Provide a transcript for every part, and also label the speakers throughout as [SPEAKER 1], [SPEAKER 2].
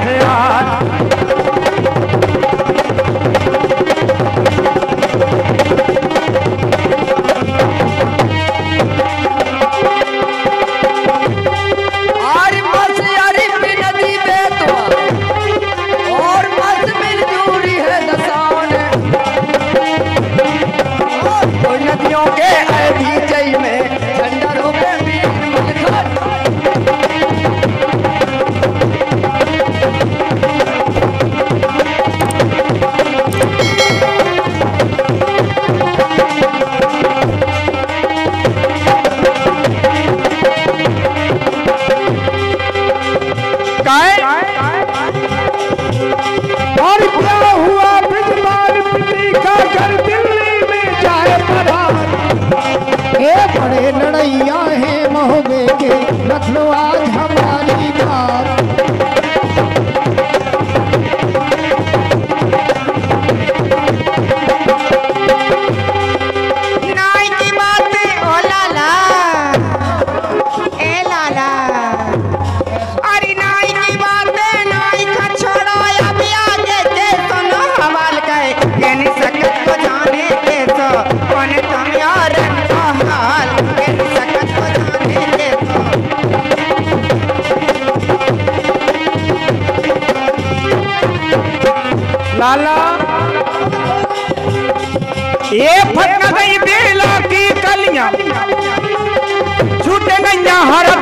[SPEAKER 1] है
[SPEAKER 2] आज
[SPEAKER 3] भटक बेला की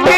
[SPEAKER 1] गई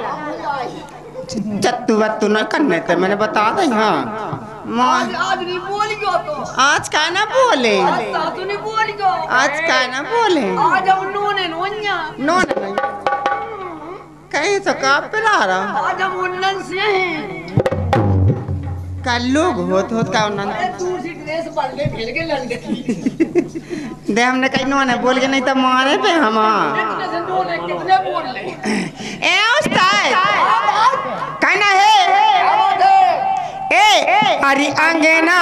[SPEAKER 4] जत्तू वत्तू न करने थे मैंने बता दे हाँ।
[SPEAKER 1] आज, बोलियो तो।
[SPEAKER 4] आज का ना बोले।
[SPEAKER 1] आज
[SPEAKER 4] का ना बोले।
[SPEAKER 1] आज हम नोने
[SPEAKER 4] नोने कहीं तो का पिला रहा
[SPEAKER 1] आज हम से हैं।
[SPEAKER 4] कल लोग होत होत का
[SPEAKER 1] ड्रेस के
[SPEAKER 4] दे हमने कहीं नोने बोल के नहीं तो मारे पे हम
[SPEAKER 1] हाँ। कितने बोल ले।
[SPEAKER 4] ए अरे अंगना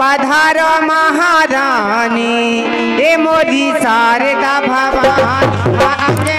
[SPEAKER 4] पधारो महारानी। ए मोदी शारदा भवानी।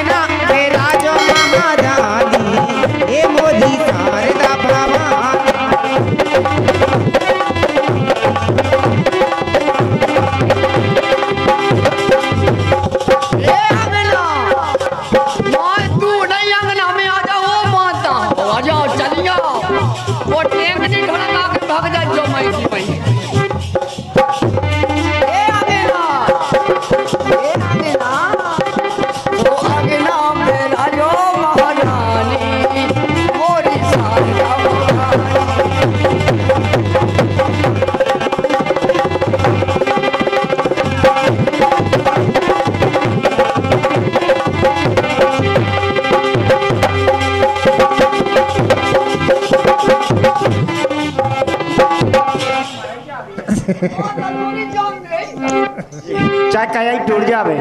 [SPEAKER 3] कहीं टूट जावे।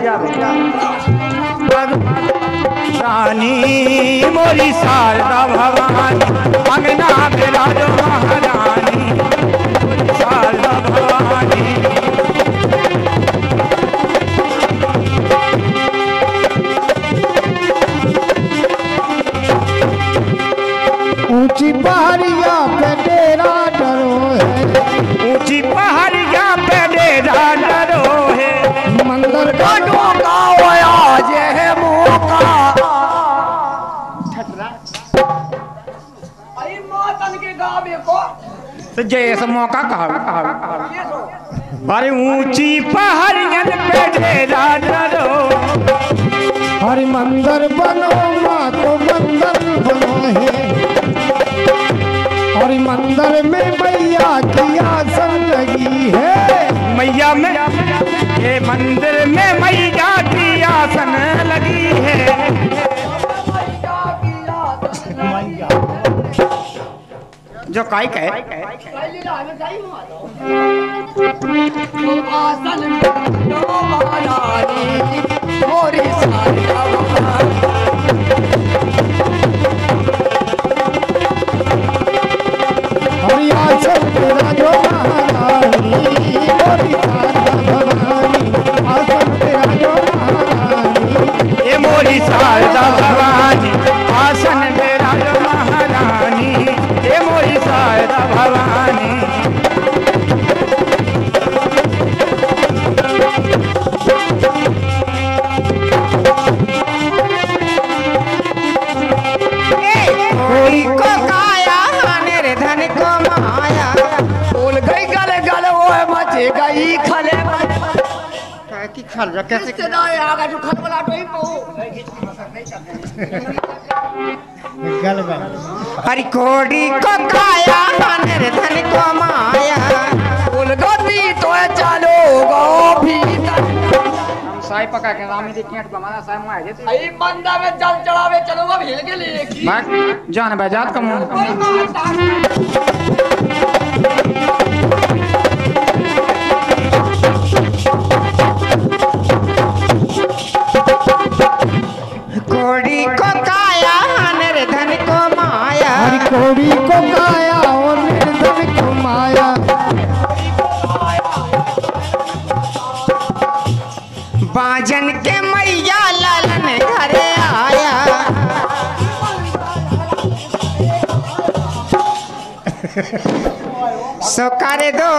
[SPEAKER 3] रानी मोरी साल भगवान अंगना में
[SPEAKER 1] जो
[SPEAKER 3] महारानी। जैसे मौका कहा अरे ऊँची पहाड़ियन पे डेरा डरो
[SPEAKER 2] हरि मंदिर बनो माँ मंदिर बनो है। हरि मंदिर में मैया की आसन लगी है।
[SPEAKER 3] मैया में ये मंदिर में मैया की आसन लगी है। जो काई कहे
[SPEAKER 1] आसन खल
[SPEAKER 4] रखे
[SPEAKER 1] तो? ही पो
[SPEAKER 4] हरि कोड़ी को काया हाने धन को माया।
[SPEAKER 1] बोल गती तो चालो गो भीतर
[SPEAKER 3] साई पका के रामी दी केट बमाना साई मुआ जे
[SPEAKER 1] आई मंदा में जल चढ़ावे चलूँगा भील के लिए। की
[SPEAKER 3] जान बजात कम।
[SPEAKER 4] बाजन के मैया लालन घरे आया। सो कर दो।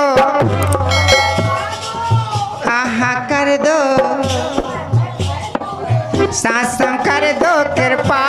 [SPEAKER 4] आहा, कर दो। शासन कर दो, कृपा